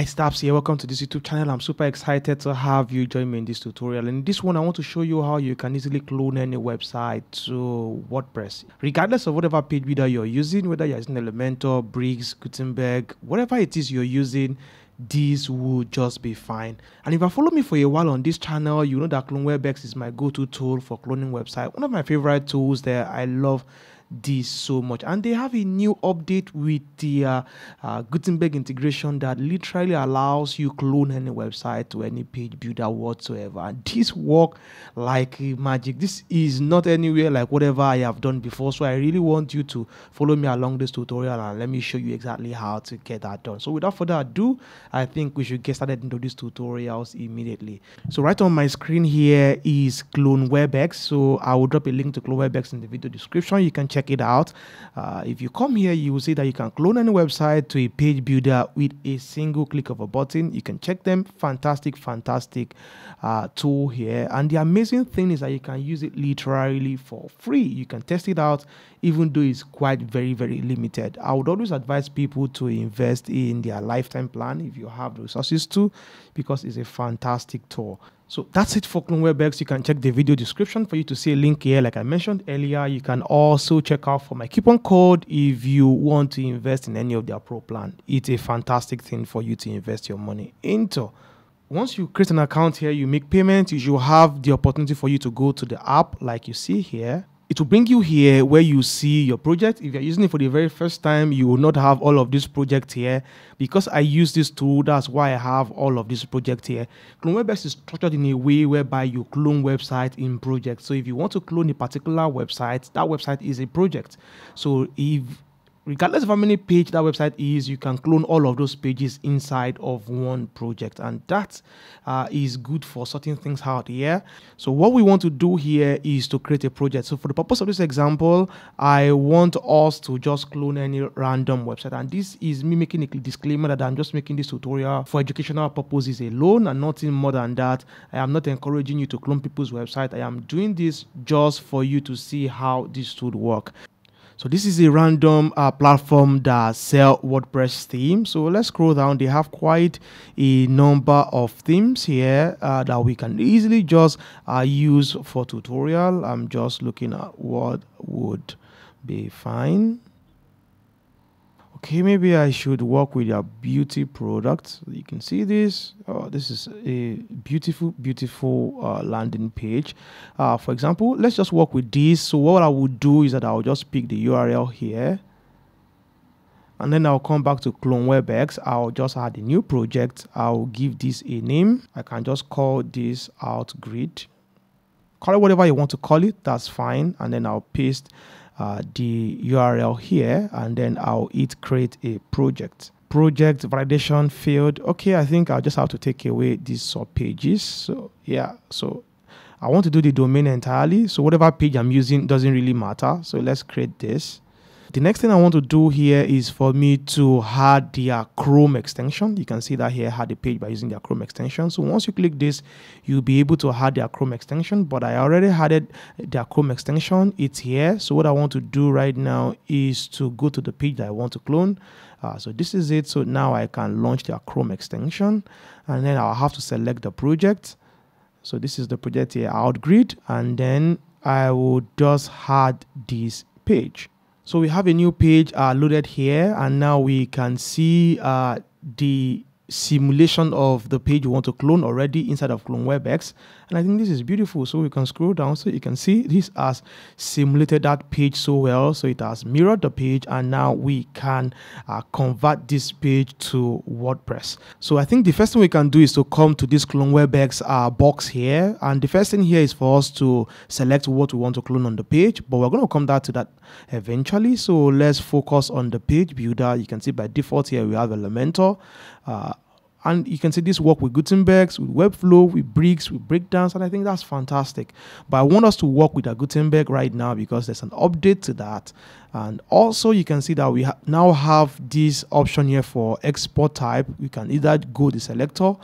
Hi, Daps here. Welcome to this YouTube channel. I'm super excited to have you join me in this tutorial. In this one, I want to show you how you can easily clone any website to WordPress. Regardless of whatever page builder you're using, whether you're using Elementor, Bricks, Gutenberg, whatever it is you're using, this will just be fine. And if you follow me for a while on this channel, you know that CloneWebX is my go-to tool for cloning website. One of my favorite tools there. I love this so much. And they have a new update with the uh, uh, Gutenberg integration that literally allows you clone any website to any page builder whatsoever. And this work like magic. This is not anywhere like whatever I have done before. So I really want you to follow me along this tutorial and let me show you exactly how to get that done. So without further ado I think we should get started into these tutorials immediately. So right on my screen here is Clone WebX. so I will drop a link to Clone WebX in the video description. You can check check it out. Uh, if you come here, you will see that you can clone any website to a page builder with a single click of a button. You can check them. Fantastic, fantastic uh, tool here. And the amazing thing is that you can use it literally for free. You can test it out, even though it's quite very, very limited. I would always advise people to invest in their lifetime plan if you have the resources to, because it's a fantastic tool. So that's it for CloneWebX. You can check the video description for you to see a link here. Like I mentioned earlier, you can also check out for my coupon code if you want to invest in any of their pro plan. It's a fantastic thing for you to invest your money into. Once you create an account here, you make payment, you have the opportunity for you to go to the app like you see here it will bring you here where you see your project. If you're using it for the very first time, you will not have all of this project here. Because I use this tool, that's why I have all of this project here. CloneWebX is structured in a way whereby you clone website in project. So if you want to clone a particular website, that website is a project. So if regardless of how many page that website is you can clone all of those pages inside of one project and that uh, is good for sorting things out here so what we want to do here is to create a project. So for the purpose of this example i want us to just clone any random website and this is me making a disclaimer that i'm just making this tutorial for educational purposes alone and nothing more than that. I am not encouraging you to clone people's website. I am doing this just for you to see how this would work so this is a random uh, platform that sell WordPress themes. So let's scroll down. They have quite a number of themes here uh, that we can easily just uh, use for tutorial. I'm just looking at what would be fine okay maybe i should work with your beauty products you can see this oh, this is a beautiful beautiful uh, landing page uh, for example let's just work with this so what i would do is that i'll just pick the url here and then I'll come back to CloneWebX. I'll just add a new project. I'll give this a name. I can just call this Outgrid. Call it whatever you want to call it. That's fine. And then I'll paste uh, the URL here and then I'll hit create a project. Project validation field. Okay, I think I'll just have to take away these sub pages. So yeah, so I want to do the domain entirely. So whatever page I'm using doesn't really matter. So let's create this. The next thing I want to do here is for me to add their Chrome extension. You can see that here, add the page by using their Chrome extension. So once you click this, you'll be able to add their Chrome extension, but I already added their Chrome extension. It's here. So what I want to do right now is to go to the page that I want to clone. Uh, so this is it. So now I can launch their Chrome extension and then I'll have to select the project. So this is the project here, Outgrid, and then I will just add this page. So we have a new page uh, loaded here and now we can see uh, the simulation of the page you want to clone already inside of CloneWebX. And I think this is beautiful. So we can scroll down so you can see this has simulated that page so well. So it has mirrored the page and now we can uh, convert this page to WordPress. So I think the first thing we can do is to come to this CloneWebX uh, box here. And the first thing here is for us to select what we want to clone on the page. But we're going to come back to that eventually. So let's focus on the page builder. You can see by default here we have Elementor. Uh, and you can see this work with Gutenberg, with Webflow, with Bricks, with Breakdance, and I think that's fantastic. But I want us to work with a Gutenberg right now because there's an update to that. And also you can see that we ha now have this option here for export type. We can either go the selector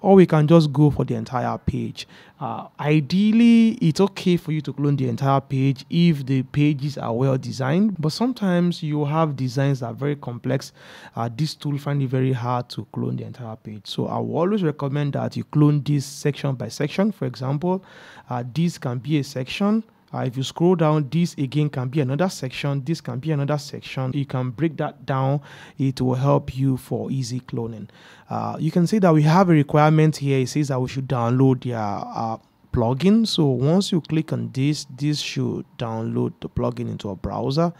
or we can just go for the entire page. Uh, ideally, it's okay for you to clone the entire page if the pages are well designed, but sometimes you have designs that are very complex. Uh, this tool find it very hard to clone the entire page. So I will always recommend that you clone this section by section. For example, uh, this can be a section uh, if you scroll down, this again can be another section. This can be another section. You can break that down. It will help you for easy cloning. Uh, you can see that we have a requirement here. It says that we should download their uh, plugin. So once you click on this, this should download the plugin into a browser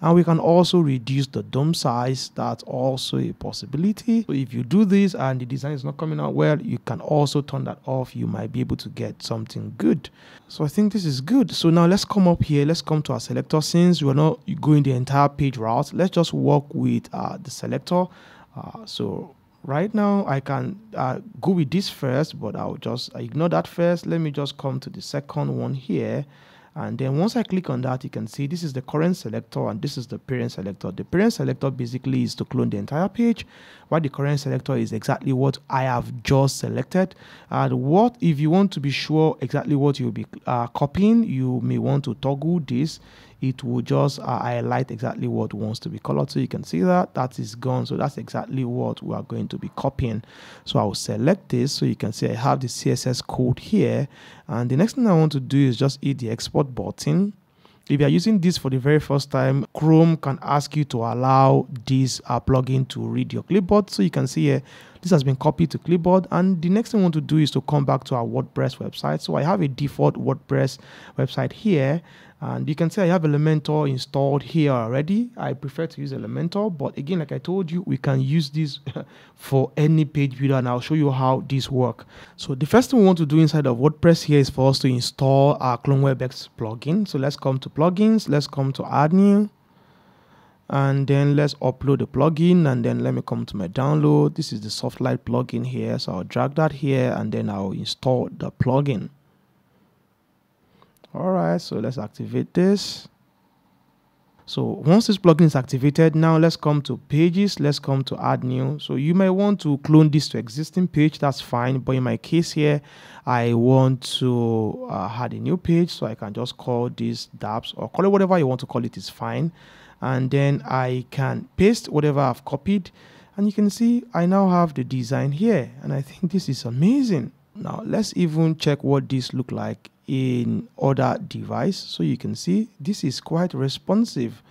and we can also reduce the DOM size. That's also a possibility. So if you do this and the design is not coming out well you can also turn that off. You might be able to get something good. So i think this is good. So now let's come up here. Let's come to our selector. Since we're not going the entire page route let's just work with uh, the selector. Uh, so right now I can uh, go with this first but I'll just ignore that first. Let me just come to the second one here and then once I click on that, you can see this is the current selector and this is the parent selector. The parent selector basically is to clone the entire page, while the current selector is exactly what I have just selected. And what if you want to be sure exactly what you'll be uh, copying, you may want to toggle this it will just uh, highlight exactly what wants to be colored. So you can see that that is gone. So that's exactly what we are going to be copying. So i'll select this. So you can see i have the css code here. And the next thing i want to do is just hit the export button. If you are using this for the very first time, Chrome can ask you to allow this uh, plugin to read your clipboard. So you can see here, this has been copied to clipboard. And the next thing I want to do is to come back to our WordPress website. So I have a default WordPress website here and you can see I have Elementor installed here already. I prefer to use Elementor, but again, like I told you, we can use this for any page builder and I'll show you how this work. So the first thing we want to do inside of WordPress here is for us to install our Clone CloneWebX plugin. So let's come to plugins, let's come to add new and then let's upload the plugin and then let me come to my download. This is the softlight plugin here so i'll drag that here and then i'll install the plugin. All right so let's activate this. So once this plugin is activated now let's come to pages let's come to add new. So you may want to clone this to existing page that's fine but in my case here i want to uh, add a new page so i can just call this dapps or call it whatever you want to call it is fine and then i can paste whatever i've copied. And you can see i now have the design here and i think this is amazing. Now let's even check what this look like in other device. So you can see this is quite responsive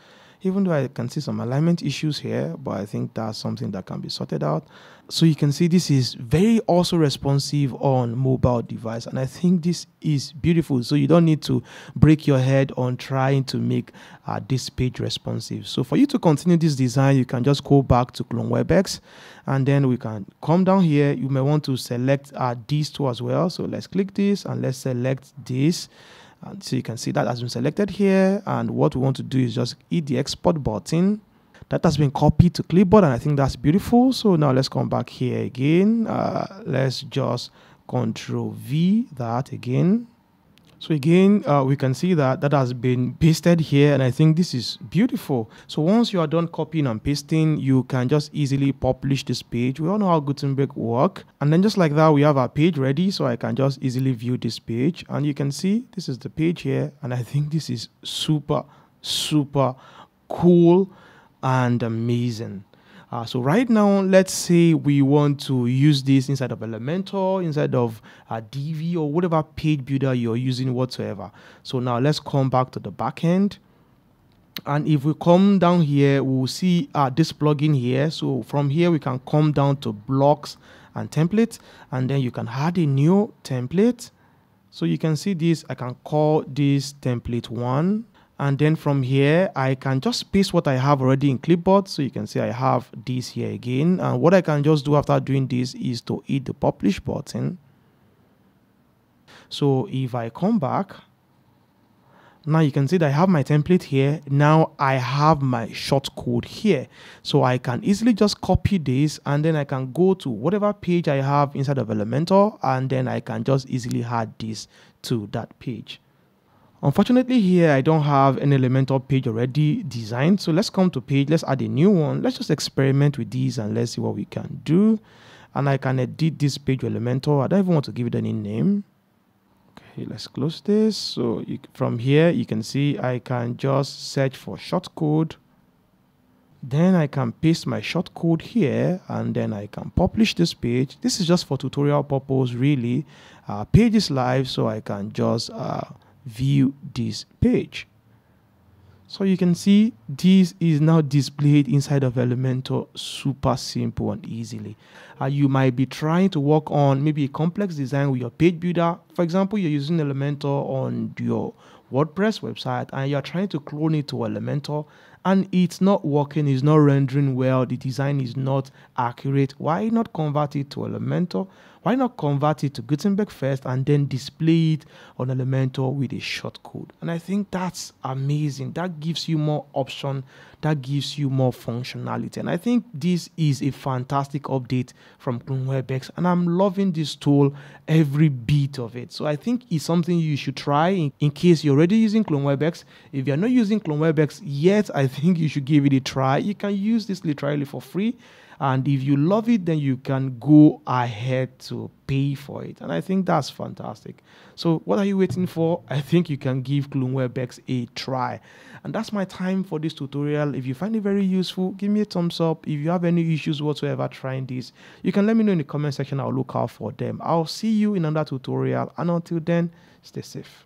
even though I can see some alignment issues here, but I think that's something that can be sorted out. So you can see this is very also responsive on mobile device. And I think this is beautiful. So you don't need to break your head on trying to make uh, this page responsive. So for you to continue this design, you can just go back to Clone WebX and then we can come down here. You may want to select uh, these two as well. So let's click this and let's select this and so you can see that has been selected here. And what we want to do is just hit the export button that has been copied to clipboard and i think that's beautiful. So now let's come back here again. Uh, let's just control v that again so again, uh, we can see that that has been pasted here and I think this is beautiful. So once you are done copying and pasting, you can just easily publish this page. We all know how Gutenberg work. And then just like that, we have our page ready. So I can just easily view this page and you can see this is the page here. And I think this is super, super cool and amazing. Uh, so right now, let's say we want to use this inside of Elementor, inside of a Divi or whatever page builder you're using whatsoever. So now let's come back to the backend. And if we come down here, we'll see uh, this plugin here. So from here, we can come down to blocks and templates, and then you can add a new template. So you can see this, I can call this template one and then from here I can just paste what I have already in clipboard. So you can see I have this here again. And what I can just do after doing this is to hit the publish button. So if I come back now you can see that I have my template here. Now I have my short code here. So I can easily just copy this and then I can go to whatever page I have inside of Elementor and then I can just easily add this to that page Unfortunately here, I don't have an Elementor page already designed. So let's come to page, let's add a new one. Let's just experiment with these and let's see what we can do. and I can edit this page Elementor. I don't even want to give it any name. Okay, let's close this. So you, from here, you can see I can just search for short code. Then I can paste my short code here and then I can publish this page. This is just for tutorial purpose, really. Uh, page is live, so I can just uh, view this page. So you can see this is now displayed inside of Elementor super simple and easily. Uh, you might be trying to work on maybe a complex design with your page builder. For example, you're using Elementor on your WordPress website and you're trying to clone it to Elementor and it's not working, it's not rendering well, the design is not accurate. Why not convert it to Elementor? Why not convert it to Gutenberg first and then display it on Elementor with a shortcode? And I think that's amazing. That gives you more option, that gives you more functionality. And I think this is a fantastic update from CloneWebX, and I'm loving this tool every bit of it. So I think it's something you should try in, in case you're already using CloneWebX. If you're not using CloneWebX yet, I think you should give it a try. You can use this literally for free and if you love it then you can go ahead to pay for it. And i think that's fantastic. So what are you waiting for? I think you can give CloneWebX a try. And that's my time for this tutorial. If you find it very useful give me a thumbs up. If you have any issues whatsoever trying this you can let me know in the comment section. I'll look out for them. I'll see you in another tutorial. And until then stay safe